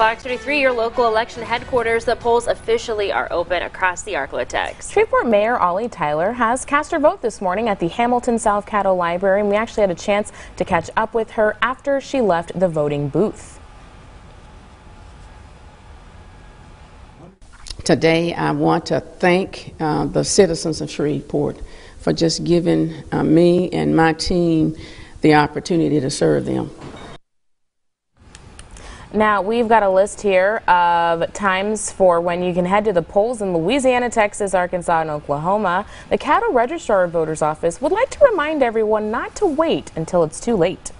Fox 33, your local election headquarters. The polls officially are open across the Arklatex. Shreveport Mayor Ollie Tyler has cast her vote this morning at the Hamilton South Caddo Library, and we actually had a chance to catch up with her after she left the voting booth. Today, I want to thank uh, the citizens of Shreveport for just giving uh, me and my team the opportunity to serve them. Now, we've got a list here of times for when you can head to the polls in Louisiana, Texas, Arkansas, and Oklahoma. The Caddo Registrar Voters Office would like to remind everyone not to wait until it's too late.